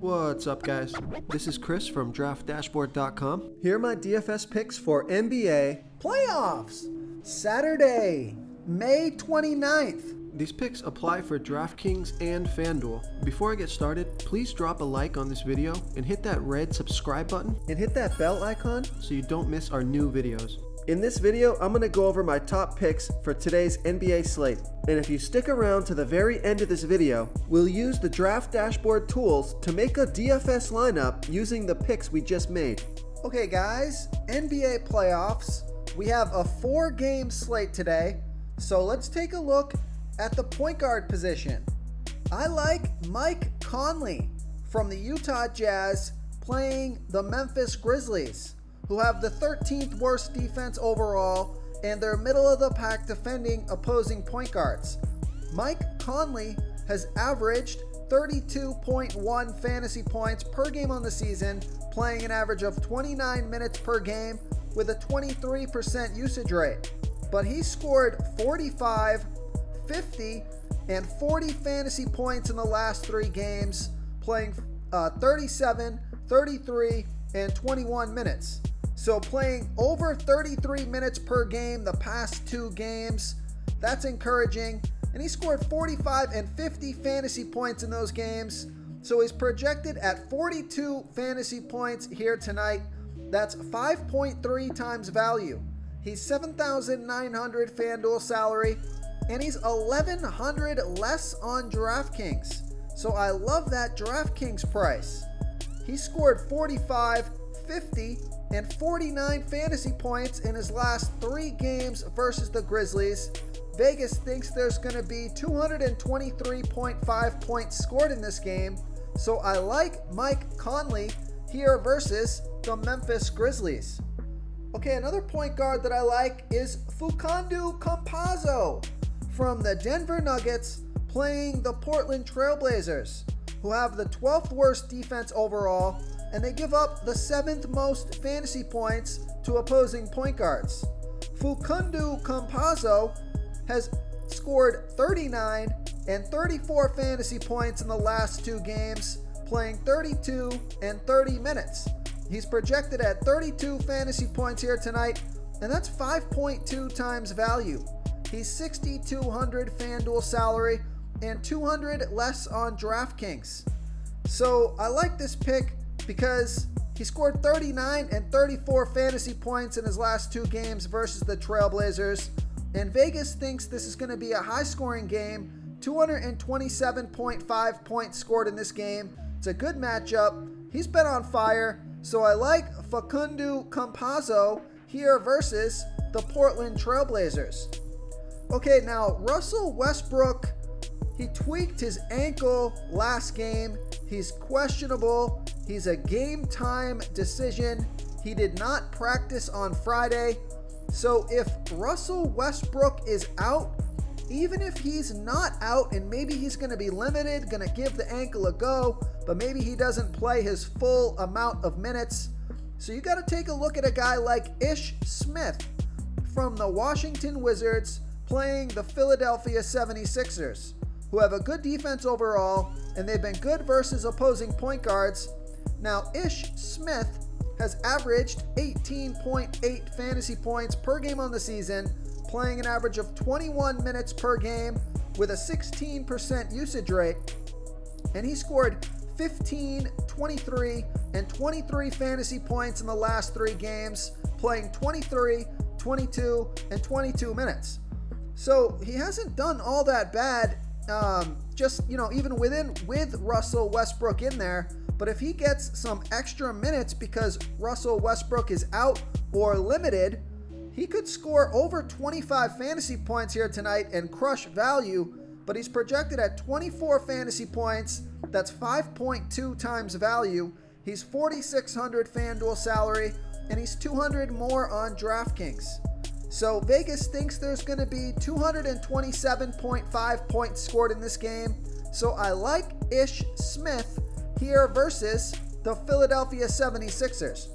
What's up, guys? This is Chris from DraftDashboard.com. Here are my DFS picks for NBA playoffs. Saturday, May 29th. These picks apply for DraftKings and FanDuel. Before I get started, please drop a like on this video and hit that red subscribe button and hit that bell icon so you don't miss our new videos. In this video, I'm going to go over my top picks for today's NBA slate. And if you stick around to the very end of this video, we'll use the draft dashboard tools to make a DFS lineup using the picks we just made. Okay guys, NBA playoffs. We have a four game slate today. So let's take a look at the point guard position. I like Mike Conley from the Utah Jazz playing the Memphis Grizzlies who have the 13th worst defense overall and they're middle of the pack defending opposing point guards. Mike Conley has averaged 32.1 fantasy points per game on the season, playing an average of 29 minutes per game with a 23% usage rate. But he scored 45, 50, and 40 fantasy points in the last three games, playing uh, 37, 33, and 21 minutes. So playing over 33 minutes per game the past two games, that's encouraging. And he scored 45 and 50 fantasy points in those games. So he's projected at 42 fantasy points here tonight. That's 5.3 times value. He's 7,900 FanDuel salary, and he's 1,100 less on DraftKings. So I love that DraftKings price. He scored 45, 50, and 49 fantasy points in his last three games versus the Grizzlies. Vegas thinks there's going to be 223.5 points scored in this game, so I like Mike Conley here versus the Memphis Grizzlies. Okay, another point guard that I like is Facundo Campazzo from the Denver Nuggets playing the Portland Trailblazers, who have the 12th worst defense overall and they give up the seventh most fantasy points to opposing point guards. Facundo Campazzo has scored 39 and 34 fantasy points in the last two games, playing 32 and 30 minutes. He's projected at 32 fantasy points here tonight, and that's 5.2 times value. He's 6,200 FanDuel salary and 200 less on DraftKings. So I like this pick because he scored 39 and 34 fantasy points in his last two games versus the Trailblazers. And Vegas thinks this is going to be a high scoring game. 227.5 points scored in this game. It's a good matchup. He's been on fire. So I like Facundo Campazzo here versus the Portland Trailblazers. Okay, now Russell Westbrook, he tweaked his ankle last game. He's questionable. He's a game time decision. He did not practice on Friday. So if Russell Westbrook is out, even if he's not out and maybe he's going to be limited, going to give the ankle a go, but maybe he doesn't play his full amount of minutes. So you got to take a look at a guy like Ish Smith from the Washington Wizards playing the Philadelphia 76ers, who have a good defense overall and they've been good versus opposing point guards now, Ish Smith has averaged 18.8 fantasy points per game on the season, playing an average of 21 minutes per game with a 16% usage rate. And he scored 15, 23, and 23 fantasy points in the last three games, playing 23, 22, and 22 minutes. So he hasn't done all that bad. Um, just you know, even within with Russell Westbrook in there, but if he gets some extra minutes because Russell Westbrook is out or limited, he could score over 25 fantasy points here tonight and crush value. But he's projected at 24 fantasy points. That's 5.2 times value. He's 4,600 FanDuel salary, and he's 200 more on DraftKings. So Vegas thinks there's going to be 227.5 points scored in this game. So I like Ish Smith here versus the Philadelphia 76ers.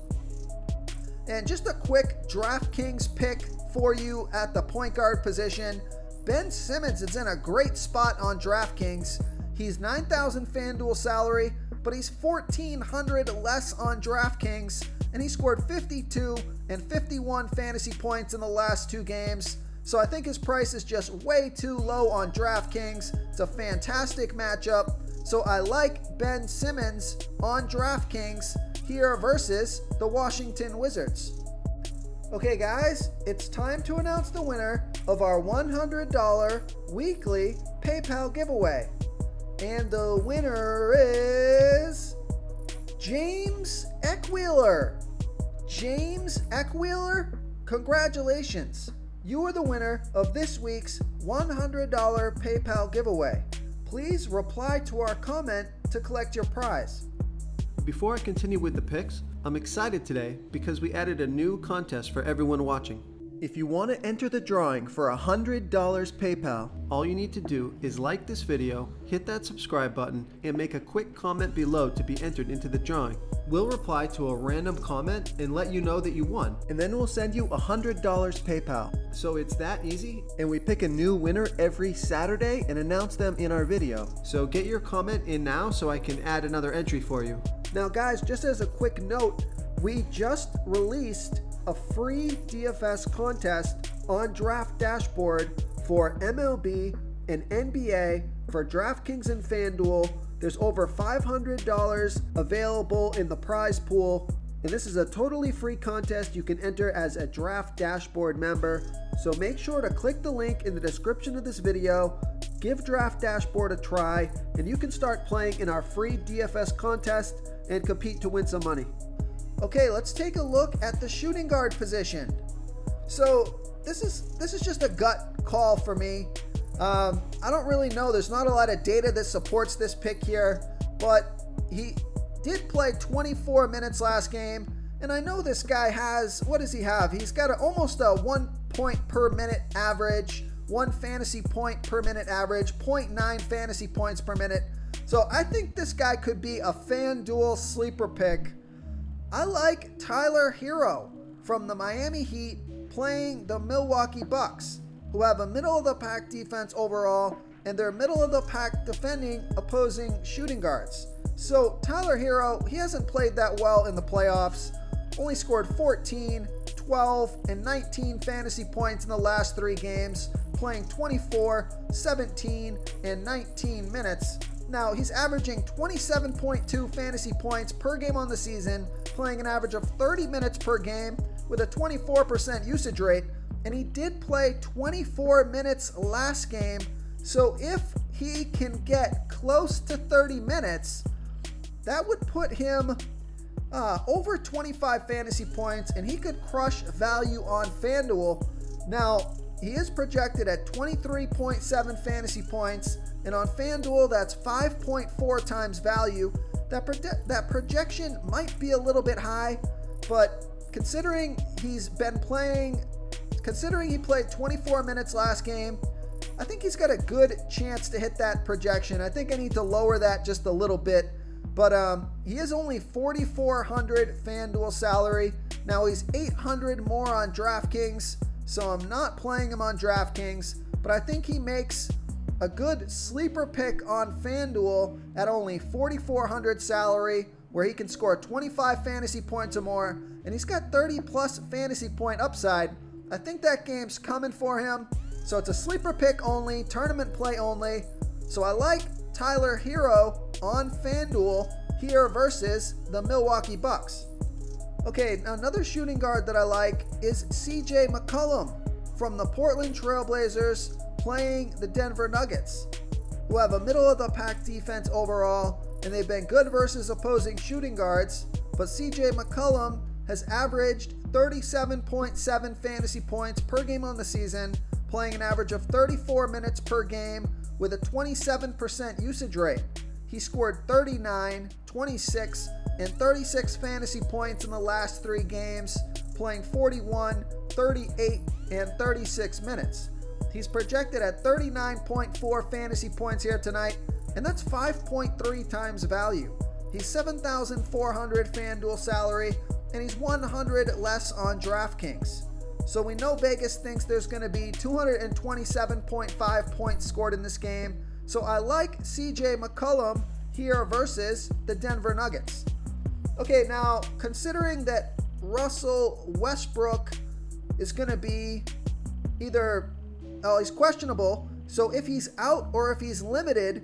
And just a quick DraftKings pick for you at the point guard position. Ben Simmons is in a great spot on DraftKings. He's 9,000 FanDuel salary, but he's 1,400 less on DraftKings, and he scored 52 and 51 fantasy points in the last two games. So I think his price is just way too low on DraftKings. It's a fantastic matchup. So I like Ben Simmons on DraftKings here versus the Washington Wizards. Okay, guys, it's time to announce the winner of our $100 weekly PayPal giveaway. And the winner is James Eckwheeler. James Eckwheeler, congratulations. You are the winner of this week's $100 PayPal giveaway. Please reply to our comment to collect your prize. Before I continue with the picks, I'm excited today because we added a new contest for everyone watching. If you want to enter the drawing for $100 PayPal, all you need to do is like this video, hit that subscribe button, and make a quick comment below to be entered into the drawing. We'll reply to a random comment and let you know that you won, and then we'll send you $100 PayPal. So it's that easy, and we pick a new winner every Saturday and announce them in our video. So get your comment in now so I can add another entry for you. Now, guys, just as a quick note, we just released a free DFS contest on Draft Dashboard for MLB and NBA for DraftKings and FanDuel. There's over $500 available in the prize pool, and this is a totally free contest you can enter as a Draft Dashboard member. So make sure to click the link in the description of this video, give Draft Dashboard a try, and you can start playing in our free DFS contest and compete to win some money. Okay, let's take a look at the shooting guard position. So this is this is just a gut call for me. Um, I don't really know. There's not a lot of data that supports this pick here, but he did play 24 minutes last game, and I know this guy has what does he have? He's got a, almost a one point per minute average, one fantasy point per minute average, 0.9 fantasy points per minute. So I think this guy could be a FanDuel sleeper pick I like Tyler Herro from the Miami Heat playing the Milwaukee Bucks, who have a middle of the pack defense overall, and they're middle of the pack defending opposing shooting guards. So Tyler Herro, he hasn't played that well in the playoffs. Only scored 14, 12, and 19 fantasy points in the last three games, playing 24, 17, and 19 minutes. Now, he's averaging 27.2 fantasy points per game on the season, playing an average of 30 minutes per game with a 24% usage rate, and he did play 24 minutes last game. So if he can get close to 30 minutes, that would put him uh, over 25 fantasy points, and he could crush value on FanDuel. Now, he is projected at 23.7 fantasy points and on FanDuel, that's 5.4 times value. That, that projection might be a little bit high, but considering he's been playing, considering he played 24 minutes last game, I think he's got a good chance to hit that projection. I think I need to lower that just a little bit. But um, he is only 4,400 FanDuel salary. Now he's 800 more on DraftKings, so I'm not playing him on DraftKings. But I think he makes a good sleeper pick on FanDuel at only 4,400 salary, where he can score 25 fantasy points or more, and he's got 30 plus fantasy point upside. I think that game's coming for him. So it's a sleeper pick only, tournament play only. So I like Tyler Herro on FanDuel here versus the Milwaukee Bucks. Okay, another shooting guard that I like is CJ McCollum from the Portland Trailblazers playing the Denver Nuggets, who have a middle of the pack defense overall, and they've been good versus opposing shooting guards. But CJ McCollum has averaged 37.7 fantasy points per game on the season, playing an average of 34 minutes per game with a 27% usage rate. He scored 39, 26, and 36 fantasy points in the last three games, playing 41, 38, and 36 minutes. He's projected at 39.4 fantasy points here tonight, and that's 5.3 times value. He's 7,400 FanDuel salary, and he's 100 less on DraftKings. So we know Vegas thinks there's going to be 227.5 points scored in this game. So I like CJ McCollum here versus the Denver Nuggets. Okay, now considering that Russell Westbrook is going to be either, Uh, oh, he's questionable. So if he's out or if he's limited,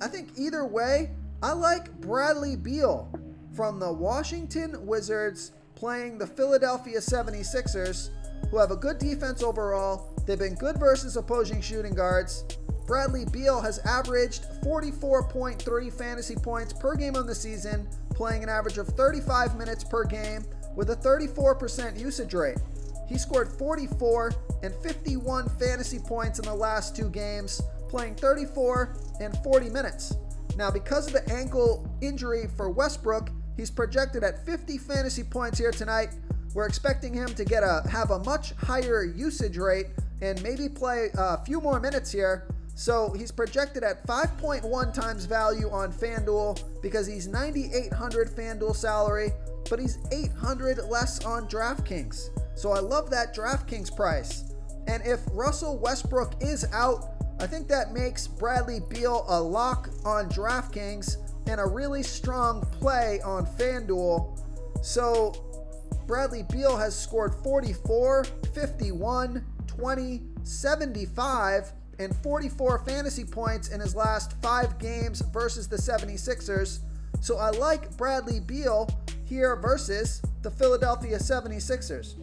I think either way, I like Bradley Beal from the Washington Wizards playing the Philadelphia 76ers, who have a good defense overall. They've been good versus opposing shooting guards. Bradley Beal has averaged 44.3 fantasy points per game on the season, playing an average of 35 minutes per game with a 34% usage rate. He scored 44 and 51 fantasy points in the last two games, playing 34 and 40 minutes. Now, because of the ankle injury for Westbrook, he's projected at 50 fantasy points here tonight. We're expecting him to get a have a much higher usage rate and maybe play a few more minutes here. So he's projected at 5.1 times value on FanDuel because he's 9,800 FanDuel salary, but he's 800 less on DraftKings. So I love that DraftKings price. And if Russell Westbrook is out, I think that makes Bradley Beal a lock on DraftKings and a really strong play on FanDuel. So Bradley Beal has scored 44, 51, 20, 75, and 44 fantasy points in his last five games versus the 76ers. So I like Bradley Beal here versus the Philadelphia 76ers.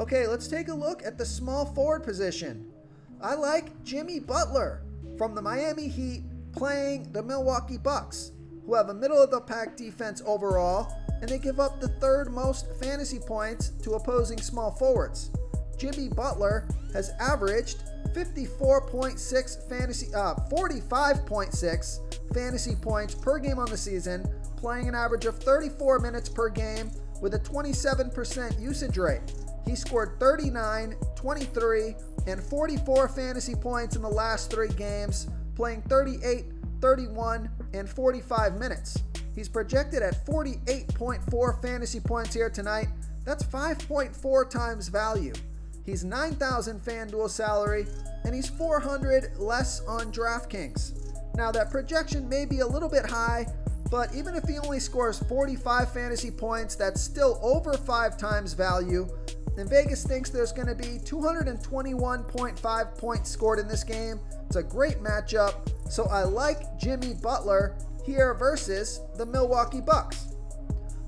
Okay, let's take a look at the small forward position. I like Jimmy Butler from the Miami Heat playing the Milwaukee Bucks, who have a middle of the pack defense overall, and they give up the third most fantasy points to opposing small forwards. Jimmy Butler has averaged 54.6 fantasy uh 45.6 fantasy points per game on the season, playing an average of 34 minutes per game with a 27% usage rate. He scored 39, 23, and 44 fantasy points in the last three games, playing 38, 31, and 45 minutes. He's projected at 48.4 fantasy points here tonight. That's 5.4 times value. He's 9,000 FanDuel salary, and he's 400 less on DraftKings. Now, that projection may be a little bit high, but even if he only scores 45 fantasy points, that's still over 5 times value. And Vegas thinks there's going to be 221.5 points scored in this game. It's a great matchup. So I like Jimmy Butler here versus the Milwaukee Bucks.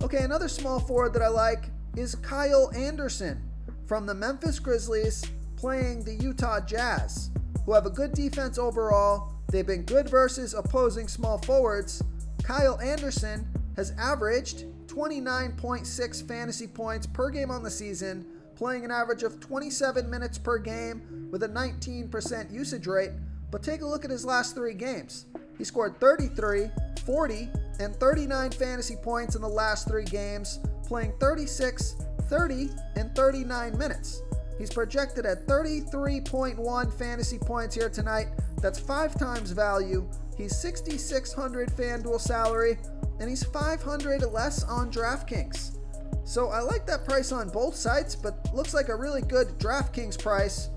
Okay, another small forward that I like is Kyle Anderson from the Memphis Grizzlies playing the Utah Jazz, who have a good defense overall. They've been good versus opposing small forwards. Kyle Anderson has averaged 29.6 fantasy points per game on the season, playing an average of 27 minutes per game with a 19% usage rate. But take a look at his last three games. He scored 33, 40, and 39 fantasy points in the last three games, playing 36, 30, and 39 minutes. He's projected at 33.1 fantasy points here tonight. That's five times value. He's 6,600 FanDuel salary, and he's 500 less on DraftKings. So I like that price on both sites, but looks like a really good DraftKings price.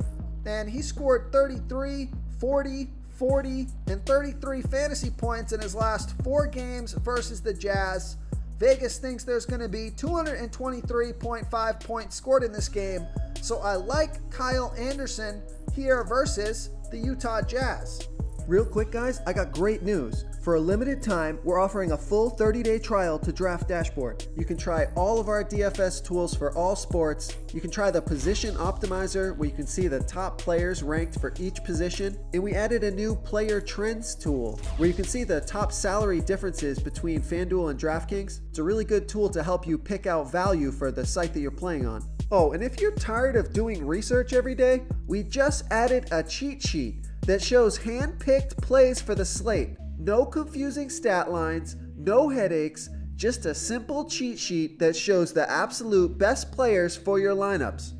And he scored 33, 40, 40, and 33 fantasy points in his last four games versus the Jazz. Vegas thinks there's going to be 223.5 points scored in this game. So I like Kyle Anderson here versus the Utah Jazz. Real quick, guys, I got great news. For a limited time, we're offering a full 30 day trial to Draft Dashboard. You can try all of our DFS tools for all sports. You can try the Position Optimizer, where you can see the top players ranked for each position. And we added a new Player Trends tool, where you can see the top salary differences between FanDuel and DraftKings. It's a really good tool to help you pick out value for the site that you're playing on. Oh, and if you're tired of doing research every day, we just added a cheat sheet that shows hand-picked plays for the slate. No confusing stat lines, no headaches, just a simple cheat sheet that shows the absolute best players for your lineups.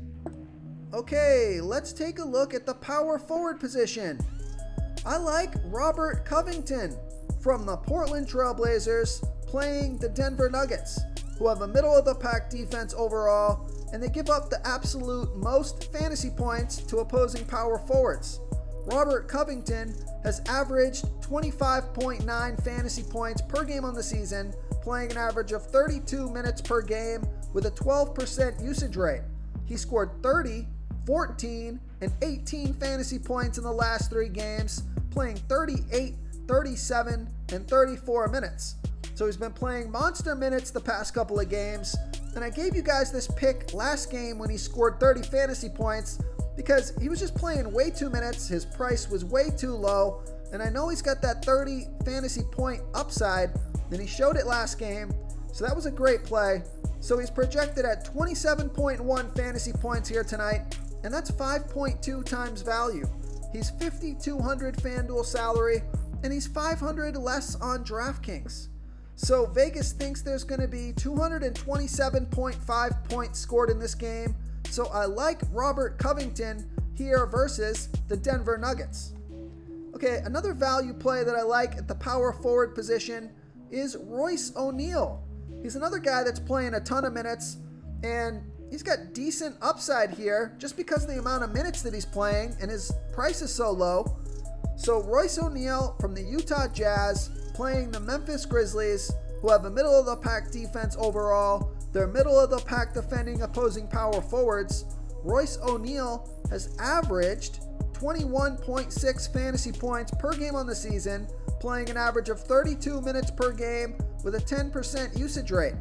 Okay, let's take a look at the power forward position. I like Robert Covington from the Portland Trailblazers playing the Denver Nuggets, who have a middle of the pack defense overall, and they give up the absolute most fantasy points to opposing power forwards. Robert Covington has averaged 25.9 fantasy points per game on the season, playing an average of 32 minutes per game with a 12% usage rate. He scored 30, 14, and 18 fantasy points in the last three games, playing 38, 37, and 34 minutes. So he's been playing monster minutes the past couple of games. And I gave you guys this pick last game when he scored 30 fantasy points because he was just playing way too minutes. His price was way too low. And I know he's got that 30 fantasy point upside, and he showed it last game. So that was a great play. So he's projected at 27.1 fantasy points here tonight, and that's 5.2 times value. He's 5,200 FanDuel salary, and he's 500 less on DraftKings. So Vegas thinks there's going to be 227.5 points scored in this game. So I like Robert Covington here versus the Denver Nuggets. Okay, another value play that I like at the power forward position is Royce O'Neale. He's another guy that's playing a ton of minutes and he's got decent upside here just because of the amount of minutes that he's playing and his price is so low. So Royce O'Neale from the Utah Jazz playing the Memphis Grizzlies, who have a middle of the pack defense overall. They're middle of the pack defending opposing power forwards. Royce O'Neale has averaged 21.6 fantasy points per game on the season, playing an average of 32 minutes per game with a 10% usage rate.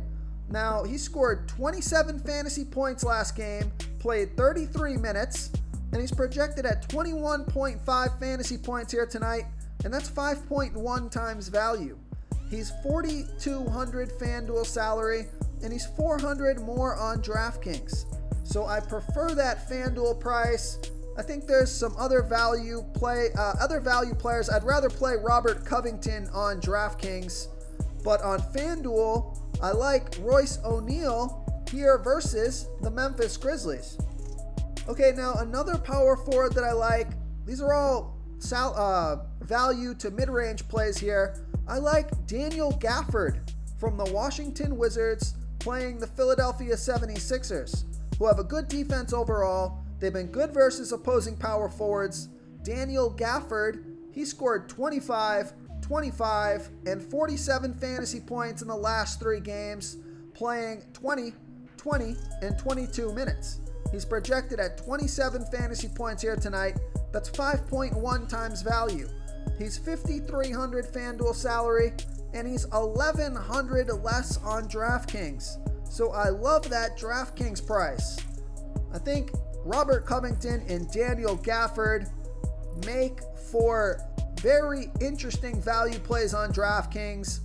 Now, he scored 27 fantasy points last game, played 33 minutes, and he's projected at 21.5 fantasy points here tonight, and that's 5.1 times value. He's 4,200 FanDuel salary, and he's 400 more on DraftKings. So I prefer that FanDuel price. I think there's some other value play, uh, other value players. I'd rather play Robert Covington on DraftKings, but on FanDuel, I like Royce O'Neale here versus the Memphis Grizzlies. Okay, now another power forward that I like. These are all sal- uh, value to mid-range plays here. I like Daniel Gafford from the Washington Wizards playing the Philadelphia 76ers, who have a good defense overall. They've been good versus opposing power forwards. Daniel Gafford, he scored 25, 25, and 47 fantasy points in the last three games, playing 20, 20, and 22 minutes. He's projected at 27 fantasy points here tonight. That's 5.1 times value. He's 5,300 FanDuel salary, and he's 1,100 less on DraftKings. So I love that DraftKings price. I think Robert Covington and Daniel Gafford make for very interesting value plays on DraftKings.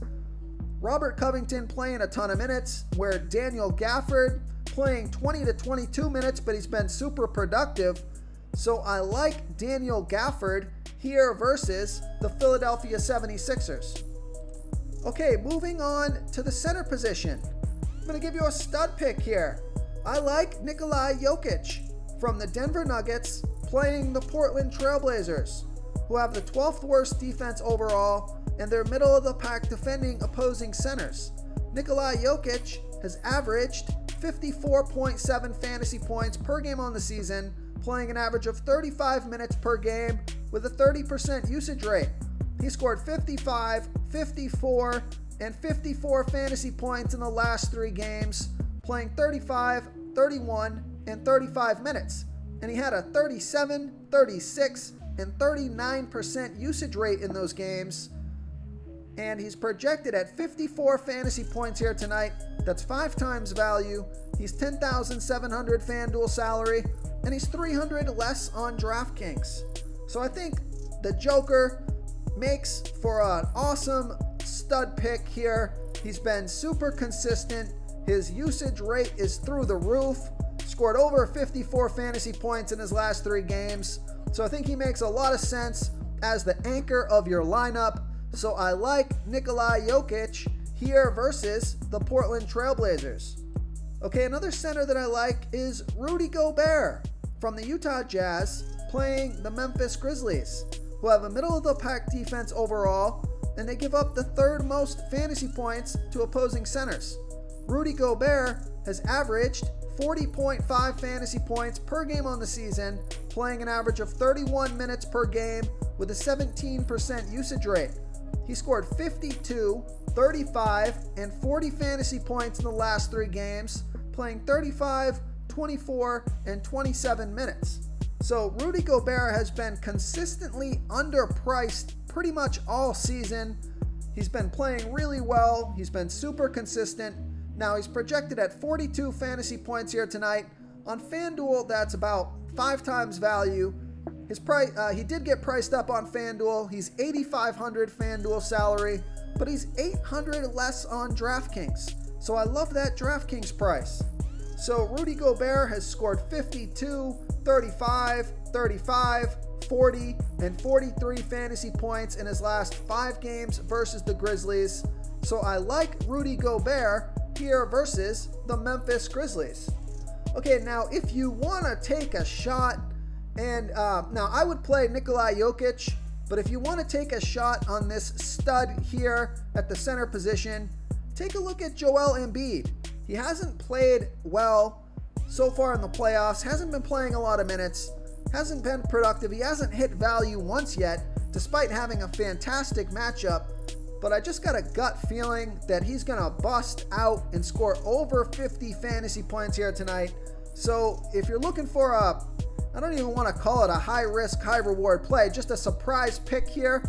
Robert Covington playing a ton of minutes, where Daniel Gafford playing 20 to 22 minutes, but he's been super productive. So I like Daniel Gafford here versus the Philadelphia 76ers. Okay, moving on to the center position. I'm going to give you a stud pick here. I like Nikolai Jokic from the Denver Nuggets playing the Portland Trailblazers, who have the 12th worst defense overall and they're middle of the pack defending opposing centers. Nikolai Jokic has averaged 54.7 fantasy points per game on the season, playing an average of 35 minutes per game with a 30% usage rate. He scored 55, 54, and 54 fantasy points in the last three games, playing 35, 31, and 35 minutes. And he had a 37, 36, and 39% usage rate in those games. And he's projected at 54 fantasy points here tonight. That's five times value. He's 10,700 FanDuel salary, and he's 300 less on DraftKings. So I think the Joker makes for an awesome stud pick here. He's been super consistent. His usage rate is through the roof. Scored over 54 fantasy points in his last three games. So I think he makes a lot of sense as the anchor of your lineup. So I like Nikolai Jokic here versus the Portland Trailblazers. Okay, another center that I like is Rudy Gobert from the Utah Jazz playing the Memphis Grizzlies, who have a middle of the pack defense overall, and they give up the third most fantasy points to opposing centers. Rudy Gobert has averaged 40.5 fantasy points per game on the season, playing an average of 31 minutes per game with a 17% usage rate. He scored 52, 35, and 40 fantasy points in the last three games, playing 35, 24, and 27 minutes. So Rudy Gobert has been consistently underpriced pretty much all season. He's been playing really well, he's been super consistent. Now he's projected at 42 fantasy points here tonight. On FanDuel, that's about five times value. His price, uh, he did get priced up on FanDuel. He's 8,500 FanDuel salary, but he's 800 less on DraftKings. So I love that DraftKings price. So Rudy Gobert has scored 52, 35, 35, 40, and 43 fantasy points in his last five games versus the Grizzlies. So I like Rudy Gobert here versus the Memphis Grizzlies. Okay, now if you want to take a shot, and uh, now I would play Nikolai Jokic, but if you want to take a shot on this stud here at the center position, take a look at Joel Embiid. He hasn't played well so far in the playoffs, hasn't been playing a lot of minutes, hasn't been productive. He hasn't hit value once yet, despite having a fantastic matchup. But I just got a gut feeling that he's going to bust out and score over 50 fantasy points here tonight. So if you're looking for a, I don't even want to call it a high risk, high reward play, just a surprise pick here,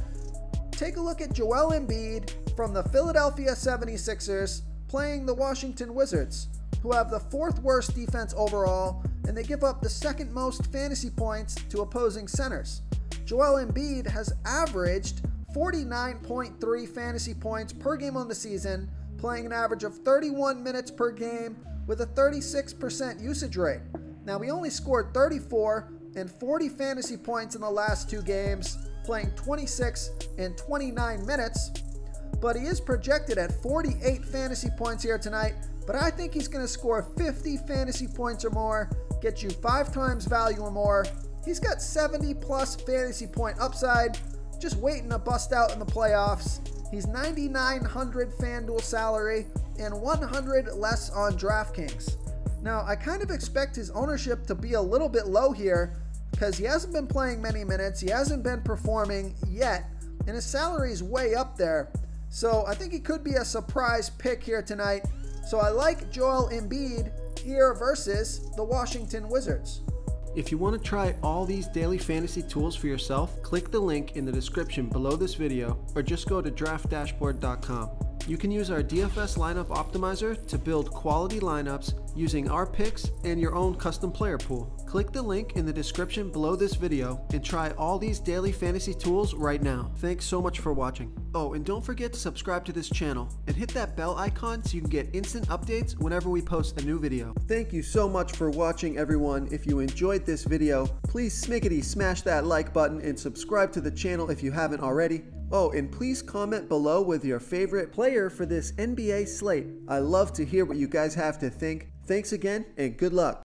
take a look at Joel Embiid from the Philadelphia 76ers playing the Washington Wizards, who have the fourth worst defense overall, and they give up the second most fantasy points to opposing centers. Joel Embiid has averaged 49.3 fantasy points per game on the season, playing an average of 31 minutes per game with a 36% usage rate. Now, we only scored 34 and 40 fantasy points in the last two games, playing 26 and 29 minutes, but he is projected at 48 fantasy points here tonight. But I think he's going to score 50 fantasy points or more, get you five times value or more. He's got 70 plus fantasy point upside, just waiting to bust out in the playoffs. He's 9,900 FanDuel salary and 100 less on DraftKings. Now, I kind of expect his ownership to be a little bit low here because he hasn't been playing many minutes, he hasn't been performing yet, and his salary is way up there. So I think he could be a surprise pick here tonight. So I like Joel Embiid here versus the Washington Wizards. If you want to try all these daily fantasy tools for yourself, click the link in the description below this video or just go to draftdashboard.com. You can use our DFS lineup optimizer to build quality lineups using our picks and your own custom player pool. Click the link in the description below this video and try all these daily fantasy tools right now. Thanks so much for watching. Oh, and don't forget to subscribe to this channel and hit that bell icon so you can get instant updates whenever we post a new video. Thank you so much for watching everyone. If you enjoyed this video, please smickety smash that like button and subscribe to the channel if you haven't already. Oh, and please comment below with your favorite player for this NBA slate. I love to hear what you guys have to think. Thanks again and good luck.